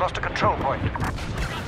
lost a control point.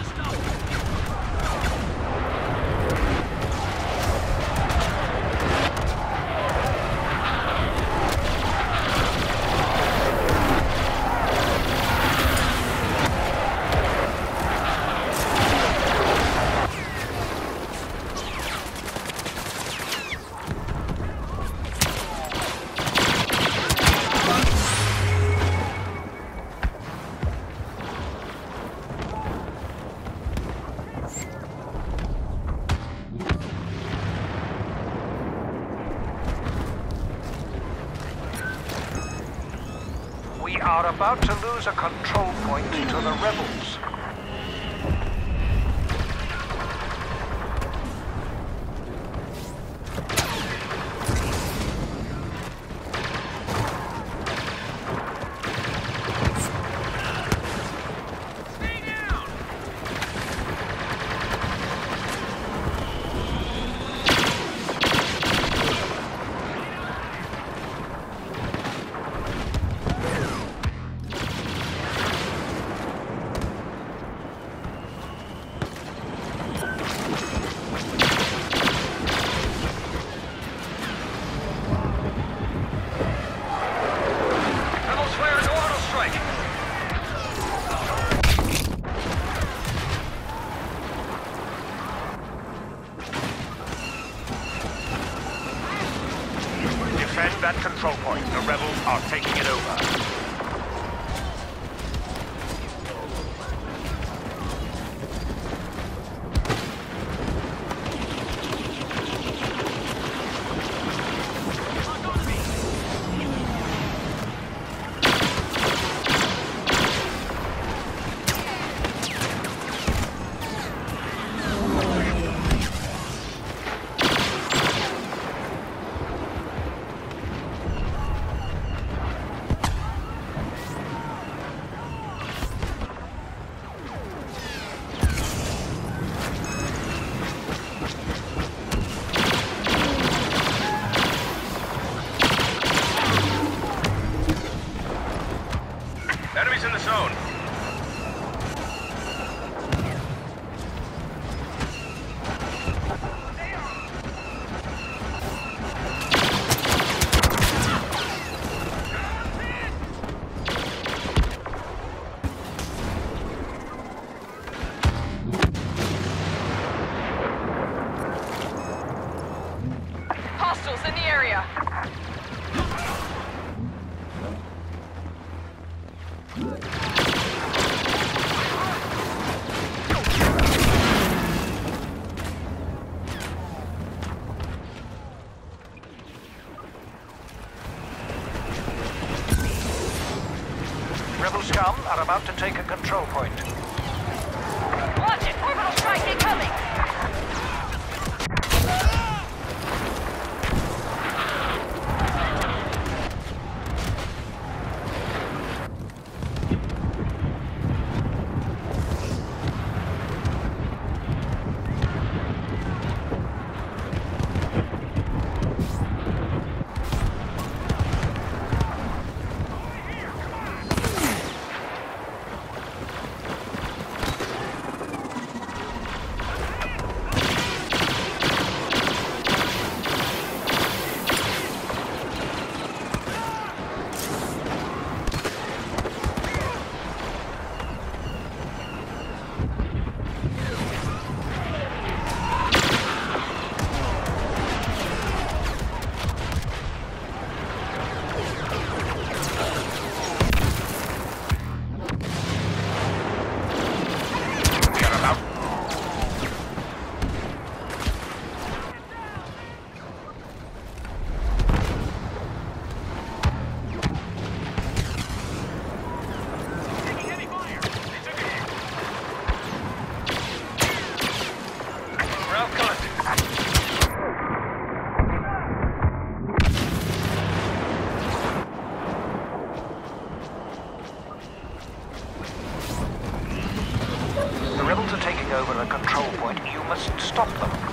Are about to lose a control point to the rebels. Rebels Defend that control point. The rebels are taking it over. Zone. Hostiles in the area. Scum are about to take a control point. Watch it! Orbital strike incoming! Over the control point. You must stop them.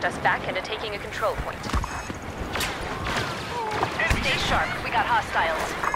Pushed us back into taking a control point. Stay sharp. We got hostiles.